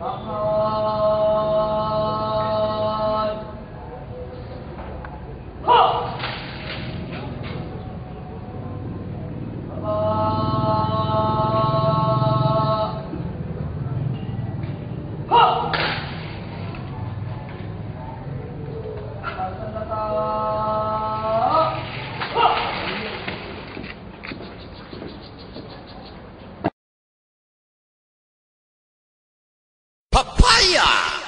Phật Hallelujah.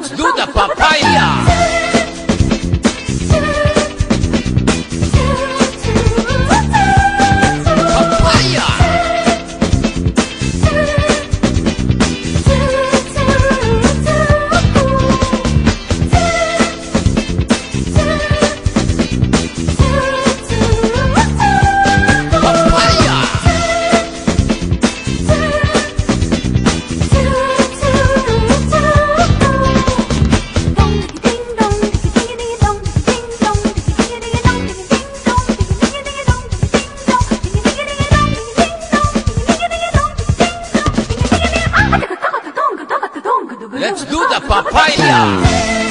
Let's do the papaya! The papaya.